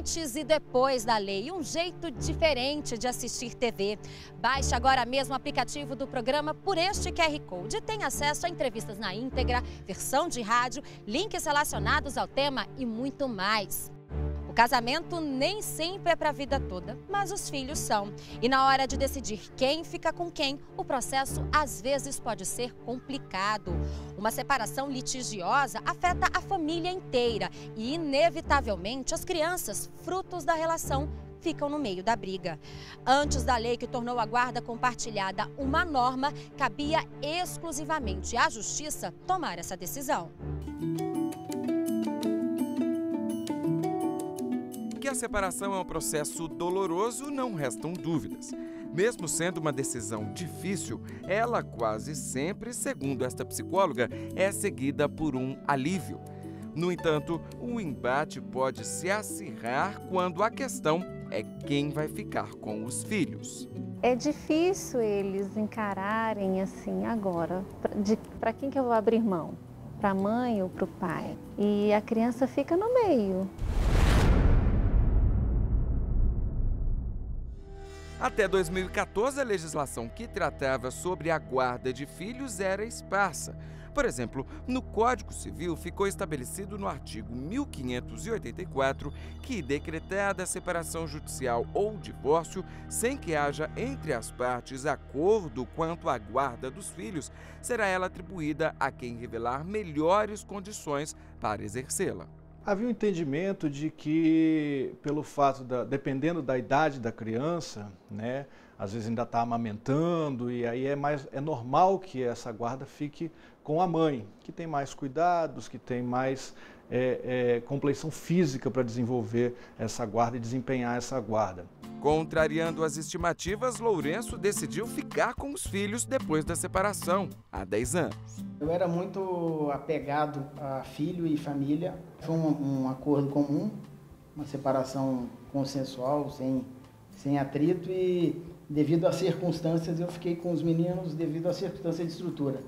antes e depois da lei, um jeito diferente de assistir TV. Baixe agora mesmo o aplicativo do programa por este QR Code e tenha acesso a entrevistas na íntegra, versão de rádio, links relacionados ao tema e muito mais. Casamento nem sempre é para a vida toda, mas os filhos são. E na hora de decidir quem fica com quem, o processo às vezes pode ser complicado. Uma separação litigiosa afeta a família inteira e, inevitavelmente, as crianças, frutos da relação, ficam no meio da briga. Antes da lei que tornou a guarda compartilhada uma norma, cabia exclusivamente à Justiça tomar essa decisão. A separação é um processo doloroso, não restam dúvidas. Mesmo sendo uma decisão difícil, ela quase sempre, segundo esta psicóloga, é seguida por um alívio. No entanto, o embate pode se acirrar quando a questão é quem vai ficar com os filhos. É difícil eles encararem assim agora, para quem que eu vou abrir mão? Para a mãe ou para o pai? E a criança fica no meio. Até 2014, a legislação que tratava sobre a guarda de filhos era esparsa. Por exemplo, no Código Civil ficou estabelecido no artigo 1584 que, decretada a separação judicial ou divórcio, sem que haja entre as partes acordo quanto à guarda dos filhos, será ela atribuída a quem revelar melhores condições para exercê-la. Havia um entendimento de que, pelo fato da, dependendo da idade da criança, né, às vezes ainda está amamentando e aí é mais é normal que essa guarda fique com a mãe, que tem mais cuidados, que tem mais é, é, compleição física para desenvolver essa guarda e desempenhar essa guarda. Contrariando as estimativas, Lourenço decidiu ficar com os filhos depois da separação, há 10 anos. Eu era muito apegado a filho e família. Foi um, um acordo comum, uma separação consensual, sem, sem atrito e devido às circunstâncias eu fiquei com os meninos devido às circunstâncias de estrutura.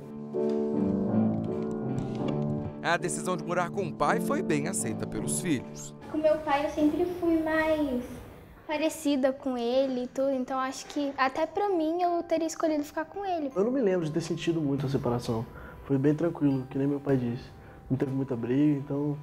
A decisão de morar com o pai foi bem aceita pelos filhos. Com meu pai eu sempre fui mais parecida com ele e tudo, então acho que até para mim eu teria escolhido ficar com ele. Eu não me lembro de ter sentido muito a separação. Foi bem tranquilo, que nem meu pai disse. Não teve muita briga, então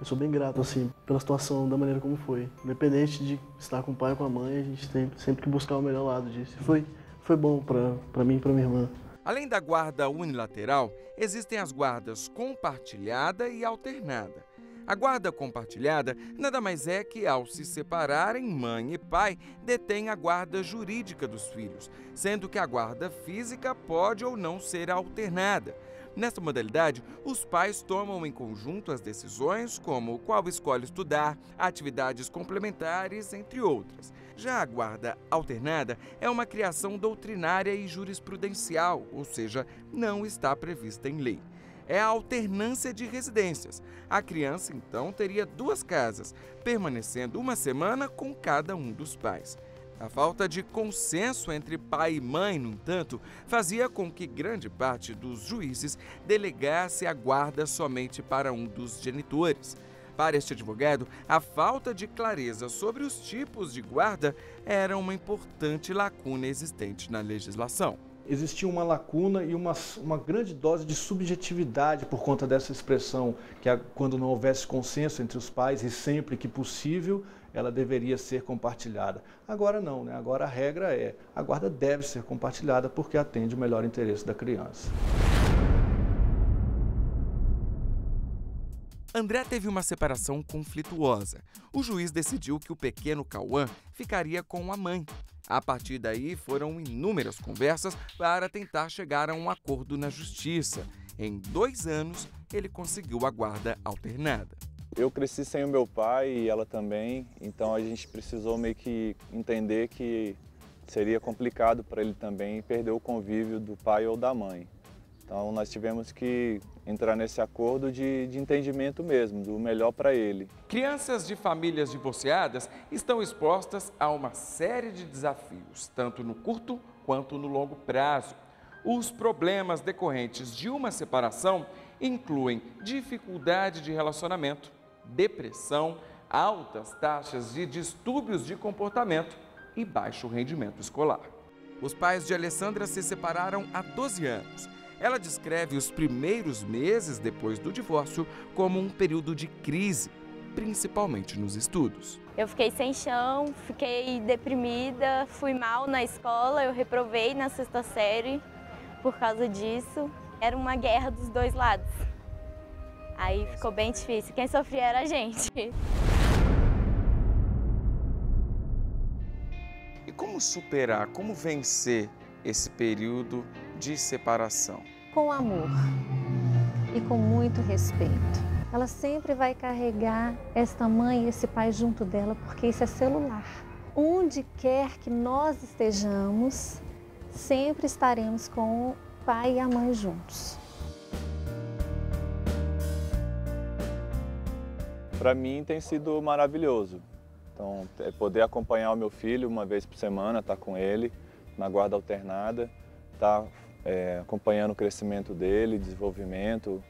eu sou bem grato assim pela situação, da maneira como foi. Independente de estar com o pai ou com a mãe, a gente tem sempre que buscar o melhor lado disso. Foi foi bom para mim e para minha irmã. Além da guarda unilateral, existem as guardas compartilhada e alternada. A guarda compartilhada nada mais é que, ao se separarem, mãe e pai detêm a guarda jurídica dos filhos, sendo que a guarda física pode ou não ser alternada. Nesta modalidade, os pais tomam em conjunto as decisões, como qual escolhe estudar, atividades complementares, entre outras. Já a guarda alternada é uma criação doutrinária e jurisprudencial, ou seja, não está prevista em lei é a alternância de residências. A criança, então, teria duas casas, permanecendo uma semana com cada um dos pais. A falta de consenso entre pai e mãe, no entanto, fazia com que grande parte dos juízes delegasse a guarda somente para um dos genitores. Para este advogado, a falta de clareza sobre os tipos de guarda era uma importante lacuna existente na legislação existia uma lacuna e uma, uma grande dose de subjetividade por conta dessa expressão, que a, quando não houvesse consenso entre os pais e sempre que possível, ela deveria ser compartilhada. Agora não, né? agora a regra é, a guarda deve ser compartilhada porque atende o melhor interesse da criança. André teve uma separação conflituosa. O juiz decidiu que o pequeno Cauã ficaria com a mãe. A partir daí, foram inúmeras conversas para tentar chegar a um acordo na justiça. Em dois anos, ele conseguiu a guarda alternada. Eu cresci sem o meu pai e ela também, então a gente precisou meio que entender que seria complicado para ele também perder o convívio do pai ou da mãe. Então nós tivemos que entrar nesse acordo de, de entendimento mesmo, do melhor para ele. Crianças de famílias divorciadas estão expostas a uma série de desafios, tanto no curto quanto no longo prazo. Os problemas decorrentes de uma separação incluem dificuldade de relacionamento, depressão, altas taxas de distúrbios de comportamento e baixo rendimento escolar. Os pais de Alessandra se separaram há 12 anos. Ela descreve os primeiros meses depois do divórcio como um período de crise, principalmente nos estudos. Eu fiquei sem chão, fiquei deprimida, fui mal na escola, eu reprovei na sexta série por causa disso. Era uma guerra dos dois lados. Aí ficou bem difícil. Quem sofria era a gente. E como superar, como vencer esse período de separação? Com amor e com muito respeito. Ela sempre vai carregar esta mãe e esse pai junto dela, porque isso é celular. Onde quer que nós estejamos, sempre estaremos com o pai e a mãe juntos. Para mim tem sido maravilhoso. Então, é poder acompanhar o meu filho uma vez por semana, estar tá com ele na guarda alternada, estar tá, é, acompanhando o crescimento dele, desenvolvimento,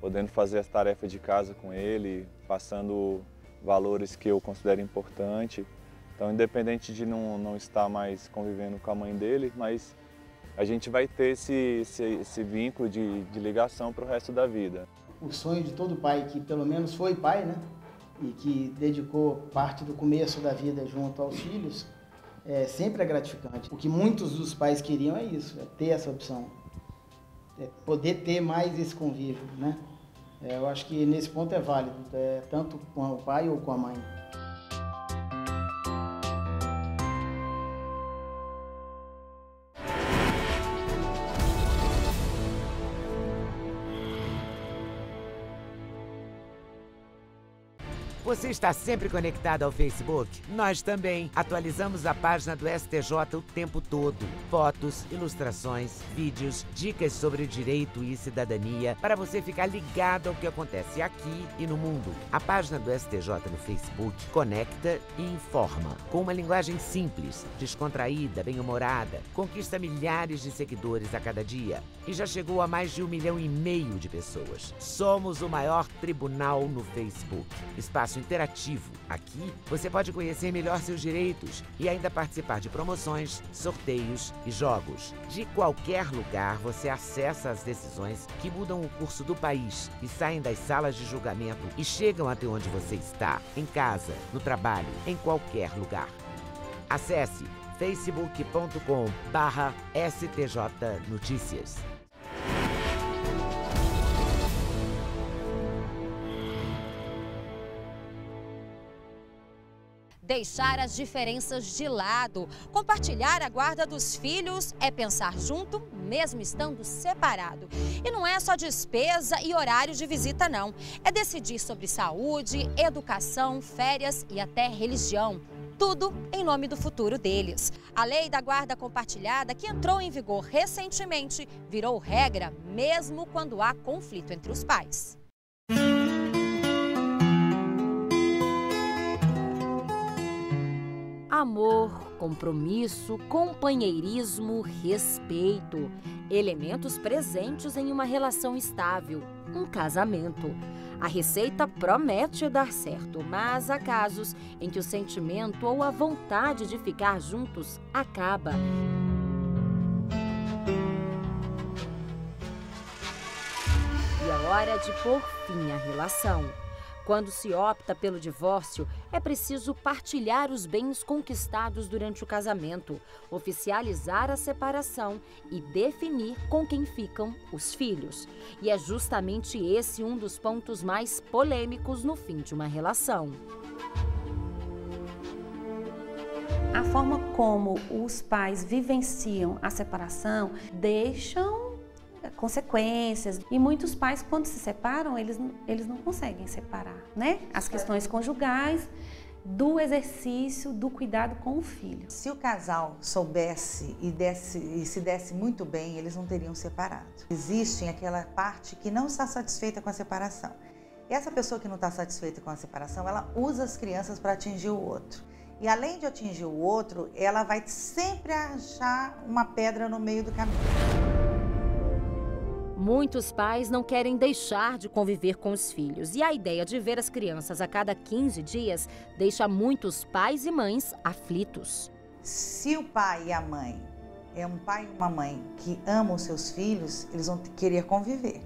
podendo fazer as tarefas de casa com ele, passando valores que eu considero importante. Então, independente de não, não estar mais convivendo com a mãe dele, mas a gente vai ter esse, esse, esse vínculo de, de ligação para o resto da vida o sonho de todo pai que pelo menos foi pai, né? E que dedicou parte do começo da vida junto aos filhos, é sempre é gratificante. O que muitos dos pais queriam é isso, é ter essa opção, é poder ter mais esse convívio, né? É, eu acho que nesse ponto é válido, é, tanto com o pai ou com a mãe. Você está sempre conectado ao Facebook? Nós também. Atualizamos a página do STJ o tempo todo. Fotos, ilustrações, vídeos, dicas sobre direito e cidadania para você ficar ligado ao que acontece aqui e no mundo. A página do STJ no Facebook conecta e informa. Com uma linguagem simples, descontraída, bem-humorada, conquista milhares de seguidores a cada dia e já chegou a mais de um milhão e meio de pessoas. Somos o maior tribunal no Facebook. Espaço interativo. Aqui você pode conhecer melhor seus direitos e ainda participar de promoções, sorteios e jogos. De qualquer lugar você acessa as decisões que mudam o curso do país e saem das salas de julgamento e chegam até onde você está, em casa, no trabalho, em qualquer lugar. Acesse facebook.com/stj deixar as diferenças de lado. Compartilhar a guarda dos filhos é pensar junto, mesmo estando separado. E não é só despesa e horário de visita, não. É decidir sobre saúde, educação, férias e até religião tudo em nome do futuro deles. A lei da guarda compartilhada, que entrou em vigor recentemente, virou regra mesmo quando há conflito entre os pais. Amor, compromisso, companheirismo, respeito. Elementos presentes em uma relação estável, um casamento. A receita promete dar certo, mas há casos em que o sentimento ou a vontade de ficar juntos acaba. E é hora de pôr fim à relação. Quando se opta pelo divórcio, é preciso partilhar os bens conquistados durante o casamento, oficializar a separação e definir com quem ficam os filhos. E é justamente esse um dos pontos mais polêmicos no fim de uma relação. A forma como os pais vivenciam a separação deixam consequências. E muitos pais, quando se separam, eles, eles não conseguem separar, né? As questões conjugais do exercício do cuidado com o filho. Se o casal soubesse e, desse, e se desse muito bem, eles não teriam separado. Existe aquela parte que não está satisfeita com a separação. E essa pessoa que não está satisfeita com a separação, ela usa as crianças para atingir o outro. E além de atingir o outro, ela vai sempre achar uma pedra no meio do caminho. Muitos pais não querem deixar de conviver com os filhos e a ideia de ver as crianças a cada 15 dias deixa muitos pais e mães aflitos. Se o pai e a mãe é um pai e uma mãe que amam os seus filhos, eles vão querer conviver.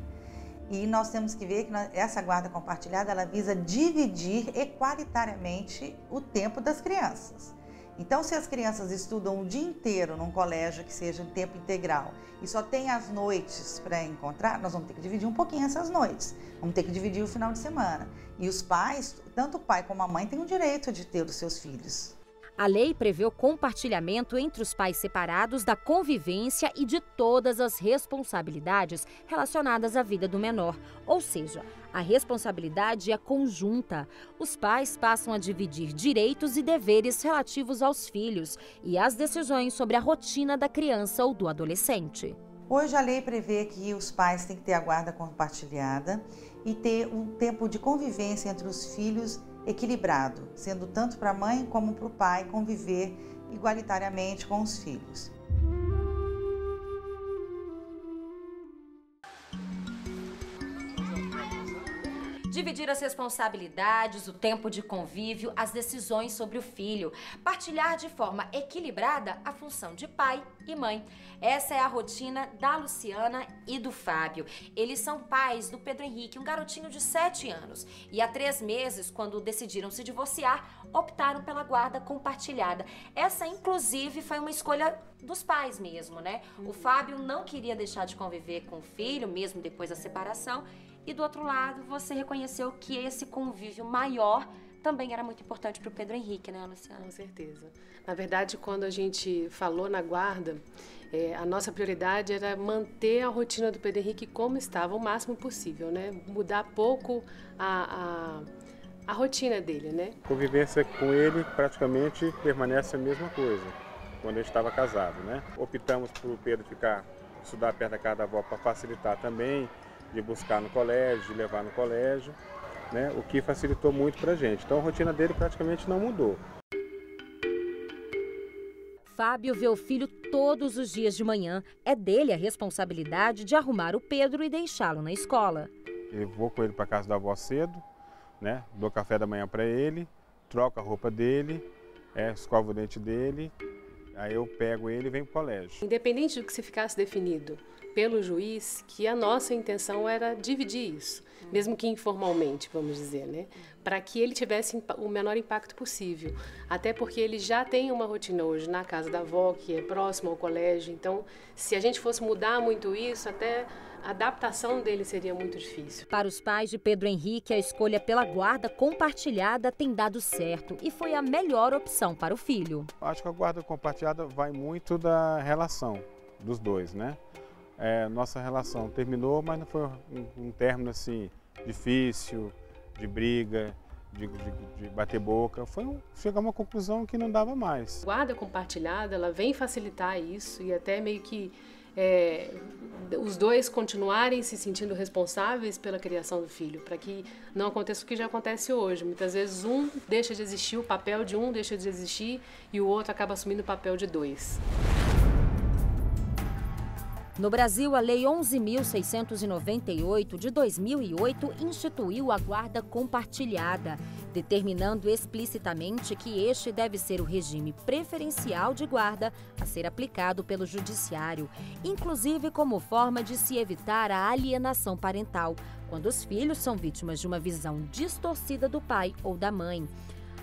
E nós temos que ver que essa guarda compartilhada ela visa dividir equalitariamente o tempo das crianças. Então, se as crianças estudam o dia inteiro num colégio que seja em tempo integral e só tem as noites para encontrar, nós vamos ter que dividir um pouquinho essas noites. Vamos ter que dividir o final de semana. E os pais, tanto o pai como a mãe, têm o direito de ter os seus filhos. A lei prevê o compartilhamento entre os pais separados da convivência e de todas as responsabilidades relacionadas à vida do menor. Ou seja, a responsabilidade é conjunta. Os pais passam a dividir direitos e deveres relativos aos filhos e as decisões sobre a rotina da criança ou do adolescente. Hoje a lei prevê que os pais têm que ter a guarda compartilhada e ter um tempo de convivência entre os filhos equilibrado, sendo tanto para a mãe como para o pai conviver igualitariamente com os filhos. Dividir as responsabilidades, o tempo de convívio, as decisões sobre o filho. Partilhar de forma equilibrada a função de pai e mãe. Essa é a rotina da Luciana e do Fábio. Eles são pais do Pedro Henrique, um garotinho de 7 anos. E há três meses, quando decidiram se divorciar, optaram pela guarda compartilhada. Essa, inclusive, foi uma escolha dos pais mesmo, né? O Fábio não queria deixar de conviver com o filho, mesmo depois da separação. E do outro lado, você reconheceu que esse convívio maior também era muito importante para o Pedro Henrique, né, Luciana? Com certeza. Na verdade, quando a gente falou na guarda, é, a nossa prioridade era manter a rotina do Pedro Henrique como estava o máximo possível, né? Mudar pouco a, a, a rotina dele, né? A convivência com ele praticamente permanece a mesma coisa quando a gente estava casado, né? Optamos por o Pedro ficar estudar perto da casa da avó para facilitar também de buscar no colégio, de levar no colégio, né? o que facilitou muito para a gente. Então a rotina dele praticamente não mudou. Fábio vê o filho todos os dias de manhã. É dele a responsabilidade de arrumar o Pedro e deixá-lo na escola. Eu vou com ele para casa da avó cedo, né? dou café da manhã para ele, troco a roupa dele, é, escovo o dente dele, aí eu pego ele e venho para o colégio. Independente do que se ficasse definido, pelo juiz que a nossa intenção era dividir isso, mesmo que informalmente, vamos dizer, né? Para que ele tivesse o menor impacto possível. Até porque ele já tem uma rotina hoje na casa da avó, que é próxima ao colégio. Então, se a gente fosse mudar muito isso, até a adaptação dele seria muito difícil. Para os pais de Pedro Henrique, a escolha pela guarda compartilhada tem dado certo e foi a melhor opção para o filho. Acho que a guarda compartilhada vai muito da relação dos dois, né? É, nossa relação terminou, mas não foi um, um término assim difícil, de briga, de, de, de, bater boca, foi um, chegar a uma conclusão que não dava mais. Guarda compartilhada, ela vem facilitar isso e até meio que é, os dois continuarem se sentindo responsáveis pela criação do filho, para que não aconteça o que já acontece hoje. Muitas vezes um deixa de existir, o papel de um deixa de existir e o outro acaba assumindo o papel de dois. No Brasil, a Lei 11.698 de 2008 instituiu a guarda compartilhada, determinando explicitamente que este deve ser o regime preferencial de guarda a ser aplicado pelo Judiciário, inclusive como forma de se evitar a alienação parental, quando os filhos são vítimas de uma visão distorcida do pai ou da mãe.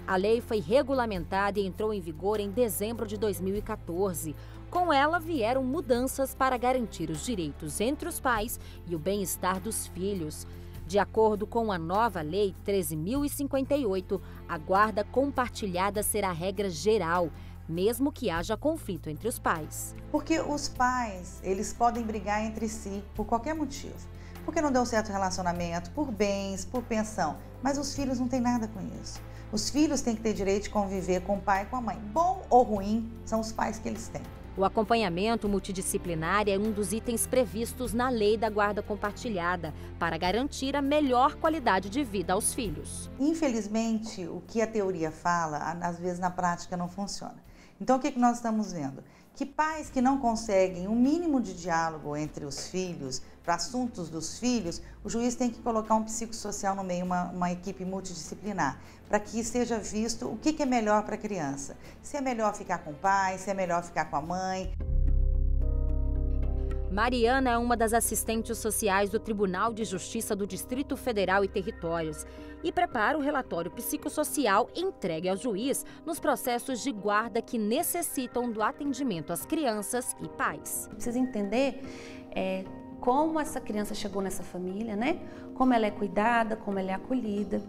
A lei foi regulamentada e entrou em vigor em dezembro de 2014. Com ela vieram mudanças para garantir os direitos entre os pais e o bem-estar dos filhos. De acordo com a nova Lei 13.058, a guarda compartilhada será regra geral, mesmo que haja conflito entre os pais. Porque os pais, eles podem brigar entre si por qualquer motivo. Porque não deu certo o relacionamento, por bens, por pensão. Mas os filhos não têm nada com isso. Os filhos têm que ter direito de conviver com o pai e com a mãe. Bom ou ruim, são os pais que eles têm. O acompanhamento multidisciplinar é um dos itens previstos na Lei da Guarda Compartilhada para garantir a melhor qualidade de vida aos filhos. Infelizmente, o que a teoria fala, às vezes na prática não funciona. Então, o que nós estamos vendo? Que pais que não conseguem um mínimo de diálogo entre os filhos para assuntos dos filhos, o juiz tem que colocar um psicossocial no meio, uma, uma equipe multidisciplinar, para que seja visto o que, que é melhor para a criança. Se é melhor ficar com o pai, se é melhor ficar com a mãe. Mariana é uma das assistentes sociais do Tribunal de Justiça do Distrito Federal e Territórios e prepara o relatório psicossocial entregue ao juiz nos processos de guarda que necessitam do atendimento às crianças e pais. Precisa entender é, como essa criança chegou nessa família, né? Como ela é cuidada, como ela é acolhida,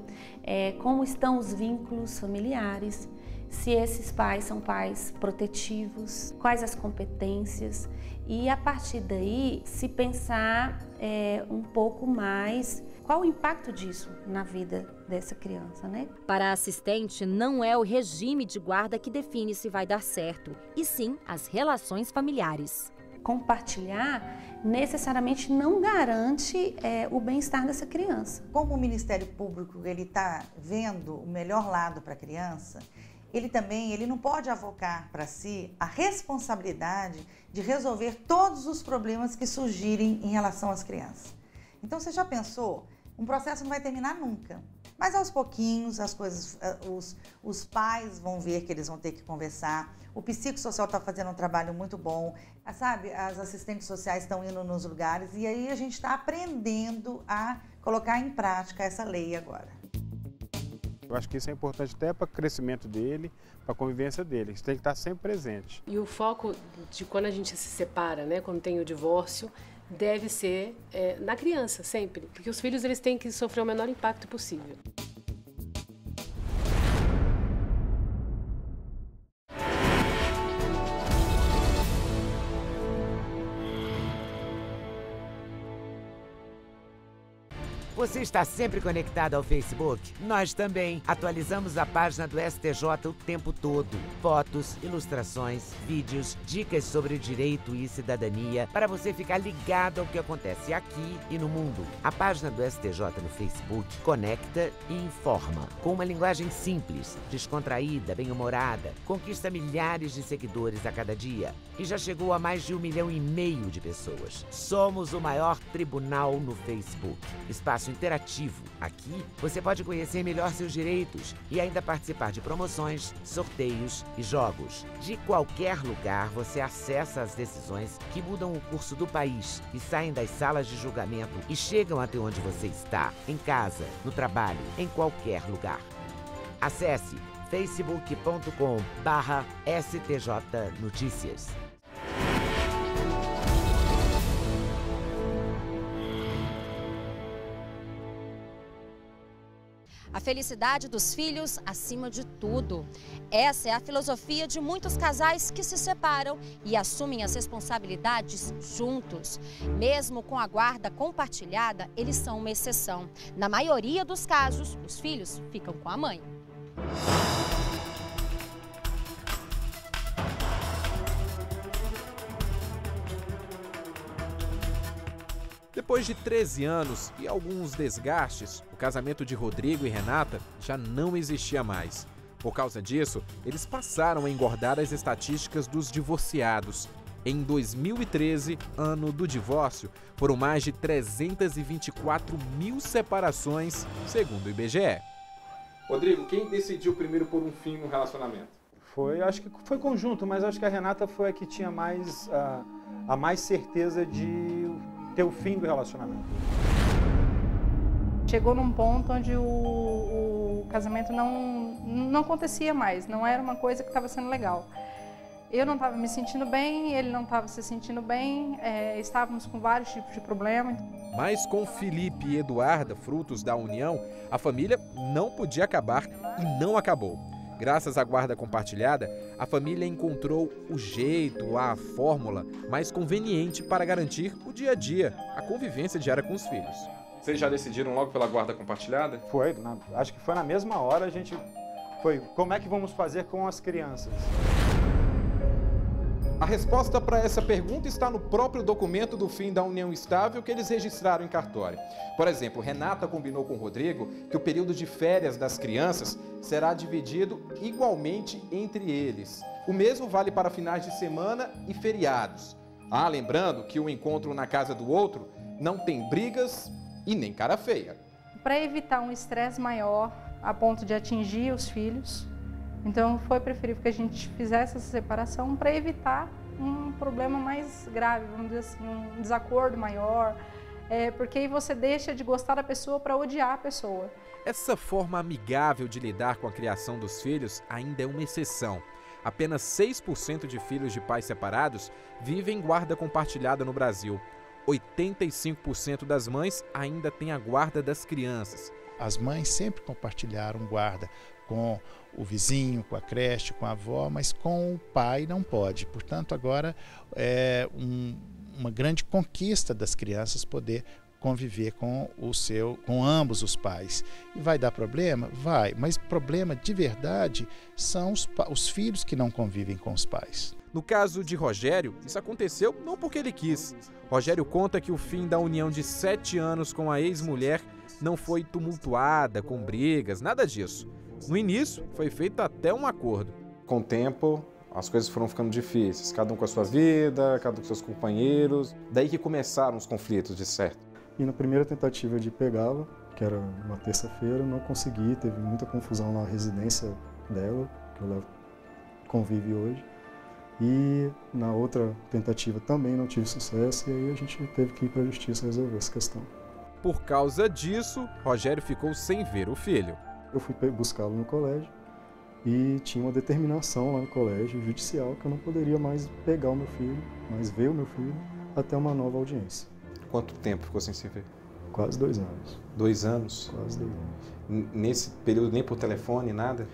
é, como estão os vínculos familiares, se esses pais são pais protetivos, quais as competências e a partir daí se pensar é, um pouco mais qual o impacto disso na vida dessa criança, né? Para a assistente, não é o regime de guarda que define se vai dar certo, e sim as relações familiares. Compartilhar necessariamente não garante é, o bem-estar dessa criança. Como o Ministério Público ele está vendo o melhor lado para a criança, ele também ele não pode avocar para si a responsabilidade de resolver todos os problemas que surgirem em relação às crianças. Então você já pensou? Um processo não vai terminar nunca. Mas aos pouquinhos as coisas, eh, os, os pais vão ver que eles vão ter que conversar. O psicossocial está fazendo um trabalho muito bom, ah, sabe? As assistentes sociais estão indo nos lugares e aí a gente está aprendendo a colocar em prática essa lei agora. Eu acho que isso é importante até para o crescimento dele, para a convivência dele. Isso tem que estar sempre presente. E o foco de quando a gente se separa, né, quando tem o divórcio, deve ser é, na criança sempre, porque os filhos eles têm que sofrer o menor impacto possível. Você está sempre conectado ao Facebook? Nós também. Atualizamos a página do STJ o tempo todo. Fotos, ilustrações, vídeos, dicas sobre direito e cidadania para você ficar ligado ao que acontece aqui e no mundo. A página do STJ no Facebook conecta e informa. Com uma linguagem simples, descontraída, bem-humorada, conquista milhares de seguidores a cada dia e já chegou a mais de um milhão e meio de pessoas. Somos o maior tribunal no Facebook. Espaço interativo. Aqui você pode conhecer melhor seus direitos e ainda participar de promoções, sorteios e jogos. De qualquer lugar você acessa as decisões que mudam o curso do país e saem das salas de julgamento e chegam até onde você está, em casa, no trabalho, em qualquer lugar. Acesse facebook.com/stj felicidade dos filhos acima de tudo. Essa é a filosofia de muitos casais que se separam e assumem as responsabilidades juntos. Mesmo com a guarda compartilhada, eles são uma exceção. Na maioria dos casos, os filhos ficam com a mãe. Depois de 13 anos e alguns desgastes, o casamento de Rodrigo e Renata já não existia mais. Por causa disso, eles passaram a engordar as estatísticas dos divorciados. Em 2013, ano do divórcio, foram mais de 324 mil separações, segundo o IBGE. Rodrigo, quem decidiu primeiro por um fim no relacionamento? Foi, acho que foi conjunto, mas acho que a Renata foi a que tinha mais a, a mais certeza de ter o fim do relacionamento. Chegou num ponto onde o, o casamento não, não acontecia mais, não era uma coisa que estava sendo legal. Eu não estava me sentindo bem, ele não estava se sentindo bem, é, estávamos com vários tipos de problemas. Mas com Felipe e Eduarda, frutos da união, a família não podia acabar e não acabou. Graças à guarda compartilhada, a família encontrou o jeito, a fórmula mais conveniente para garantir o dia a dia, a convivência diária com os filhos. Vocês já decidiram logo pela guarda compartilhada? Foi, na, acho que foi na mesma hora a gente foi, como é que vamos fazer com as crianças? A resposta para essa pergunta está no próprio documento do fim da união estável que eles registraram em cartório. Por exemplo, Renata combinou com Rodrigo que o período de férias das crianças será dividido igualmente entre eles. O mesmo vale para finais de semana e feriados. Ah, lembrando que o encontro na casa do outro não tem brigas e nem cara feia. Para evitar um estresse maior a ponto de atingir os filhos, então foi preferível que a gente fizesse essa separação para evitar um problema mais grave, vamos dizer assim, um desacordo maior, é, porque aí você deixa de gostar da pessoa para odiar a pessoa. Essa forma amigável de lidar com a criação dos filhos ainda é uma exceção. Apenas 6% de filhos de pais separados vivem guarda compartilhada no Brasil. 85% das mães ainda têm a guarda das crianças. As mães sempre compartilharam guarda com o vizinho, com a creche, com a avó, mas com o pai não pode. Portanto, agora é um, uma grande conquista das crianças poder conviver com o seu, com ambos os pais. E vai dar problema? Vai, mas problema de verdade são os, os filhos que não convivem com os pais. No caso de Rogério, isso aconteceu não porque ele quis. Rogério conta que o fim da união de sete anos com a ex-mulher não foi tumultuada, com brigas, nada disso. No início, foi feito até um acordo. Com o tempo, as coisas foram ficando difíceis, cada um com a sua vida, cada um com seus companheiros. Daí que começaram os conflitos, de certo. E na primeira tentativa de pegá-la, que era uma terça-feira, não consegui, teve muita confusão na residência dela, que ela convive hoje. E na outra tentativa também não tive sucesso, e aí a gente teve que ir para a justiça resolver essa questão. Por causa disso, Rogério ficou sem ver o filho. Eu fui buscá-lo no colégio e tinha uma determinação lá no colégio judicial que eu não poderia mais pegar o meu filho, mais ver o meu filho, até uma nova audiência. Quanto tempo ficou sem se ver? Quase dois anos. Dois anos? Quase dois anos. Nesse período nem por telefone, nada?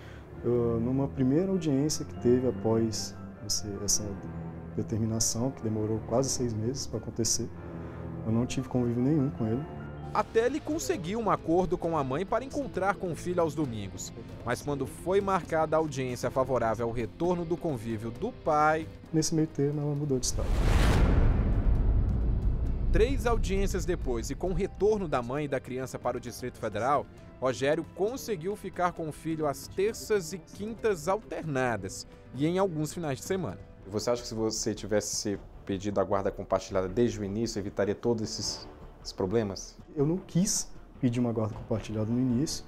Eu, numa primeira audiência que teve após esse, essa determinação, que demorou quase seis meses para acontecer, eu não tive convívio nenhum com ele. Até ele conseguiu um acordo com a mãe para encontrar com o filho aos domingos. Mas quando foi marcada a audiência favorável ao retorno do convívio do pai. Nesse meio termo, ela mudou de estado. Três audiências depois e com o retorno da mãe e da criança para o Distrito Federal, Rogério conseguiu ficar com o filho às terças e quintas alternadas e em alguns finais de semana. Você acha que se você tivesse pedido a guarda compartilhada desde o início, evitaria todos esses, esses problemas? Eu não quis pedir uma guarda compartilhada no início,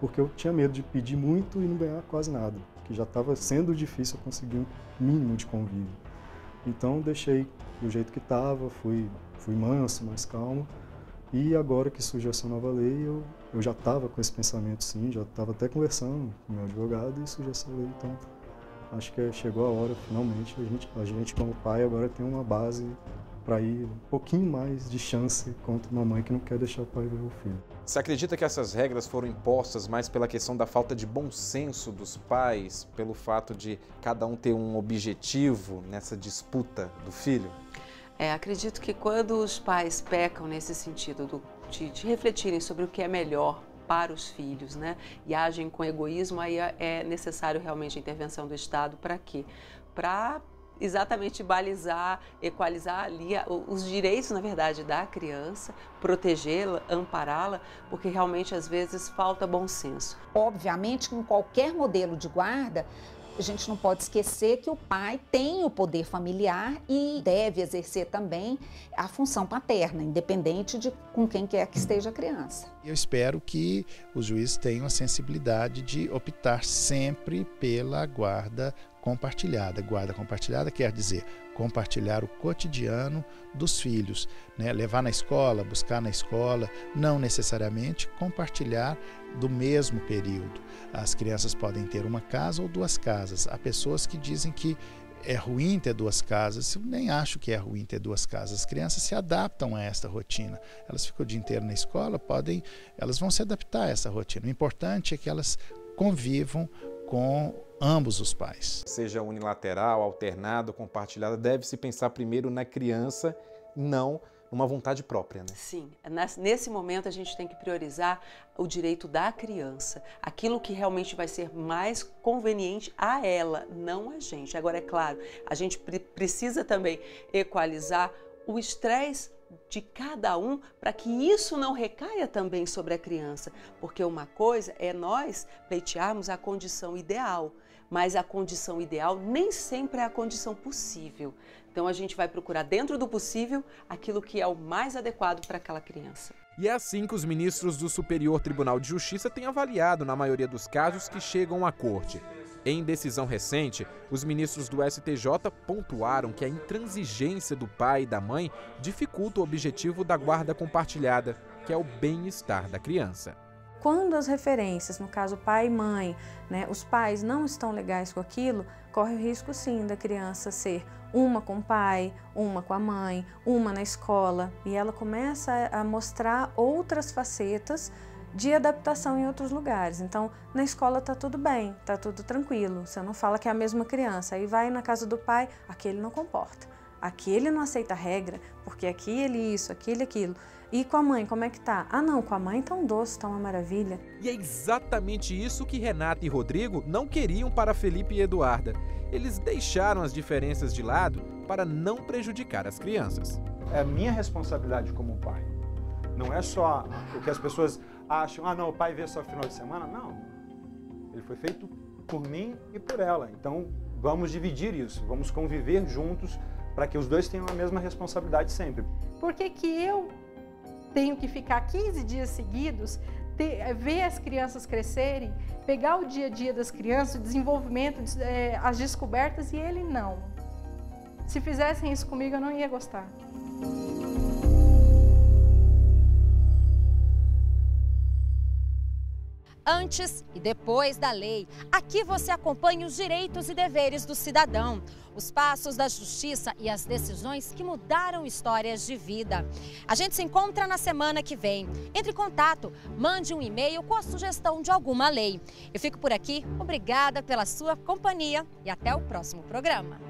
porque eu tinha medo de pedir muito e não ganhar quase nada, que já estava sendo difícil conseguir um mínimo de convívio. Então deixei do jeito que estava, fui fui manso, mais calmo. E agora que surgiu essa nova lei, eu, eu já estava com esse pensamento sim, já estava até conversando com meu advogado e surgiu essa lei. Então, acho que chegou a hora, finalmente, a gente, a gente como pai agora tem uma base para ir um pouquinho mais de chance contra uma mãe que não quer deixar o pai ver o filho. Você acredita que essas regras foram impostas mais pela questão da falta de bom senso dos pais, pelo fato de cada um ter um objetivo nessa disputa do filho? É, acredito que quando os pais pecam nesse sentido do, de, de, refletirem sobre o que é melhor para os filhos, né, e agem com egoísmo, aí é, é necessário realmente a intervenção do Estado para quê? Para exatamente balizar, equalizar ali os direitos, na verdade, da criança, protegê-la, ampará-la, porque realmente às vezes falta bom senso. Obviamente, com qualquer modelo de guarda, a gente não pode esquecer que o pai tem o poder familiar e deve exercer também a função paterna, independente de com quem quer que esteja a criança. Eu espero que os juízes tenham a sensibilidade de optar sempre pela guarda compartilhada. Guarda compartilhada quer dizer compartilhar o cotidiano dos filhos, né? levar na escola, buscar na escola, não necessariamente compartilhar do mesmo período. As crianças podem ter uma casa ou duas casas. Há pessoas que dizem que é ruim ter duas casas. Eu nem acho que é ruim ter duas casas. As crianças se adaptam a esta rotina. Elas ficam o dia inteiro na escola, podem, elas vão se adaptar a essa rotina. O importante é que elas convivam com ambos os pais. Seja unilateral, alternado, compartilhado, deve-se pensar primeiro na criança, não numa vontade própria, né? Sim. Nesse momento a gente tem que priorizar o direito da criança, aquilo que realmente vai ser mais conveniente a ela, não a gente. Agora é claro, a gente precisa também equalizar o estresse de cada um para que isso não recaia também sobre a criança. Porque uma coisa é nós pleitearmos a condição ideal, mas a condição ideal nem sempre é a condição possível. Então a gente vai procurar dentro do possível aquilo que é o mais adequado para aquela criança. E é assim que os ministros do Superior Tribunal de Justiça têm avaliado, na maioria dos casos, que chegam à corte. Em decisão recente, os ministros do STJ pontuaram que a intransigência do pai e da mãe dificulta o objetivo da guarda compartilhada, que é o bem-estar da criança. Quando as referências, no caso pai e mãe, né, os pais não estão legais com aquilo, corre o risco sim da criança ser uma com o pai, uma com a mãe, uma na escola, e ela começa a mostrar outras facetas de adaptação em outros lugares. Então, na escola está tudo bem, está tudo tranquilo. Você não fala que é a mesma criança. Aí vai na casa do pai, aquele não comporta. Aquele não aceita regra, porque aqui ele isso, aquele aquilo. E com a mãe, como é que tá? Ah, não, com a mãe um doce, tá uma maravilha. E é exatamente isso que Renata e Rodrigo não queriam para Felipe e Eduarda. Eles deixaram as diferenças de lado para não prejudicar as crianças. É minha responsabilidade como pai. Não é só o que as pessoas acham, ah, não, o pai vê só final de semana. Não. Ele foi feito por mim e por ela. Então, vamos dividir isso, vamos conviver juntos para que os dois tenham a mesma responsabilidade sempre. Por que, que eu tenho que ficar 15 dias seguidos, ter, ver as crianças crescerem, pegar o dia a dia das crianças, o desenvolvimento, é, as descobertas, e ele não. Se fizessem isso comigo, eu não ia gostar. Antes e depois da lei. Aqui você acompanha os direitos e deveres do cidadão, os passos da justiça e as decisões que mudaram histórias de vida. A gente se encontra na semana que vem. Entre em contato, mande um e-mail com a sugestão de alguma lei. Eu fico por aqui, obrigada pela sua companhia e até o próximo programa.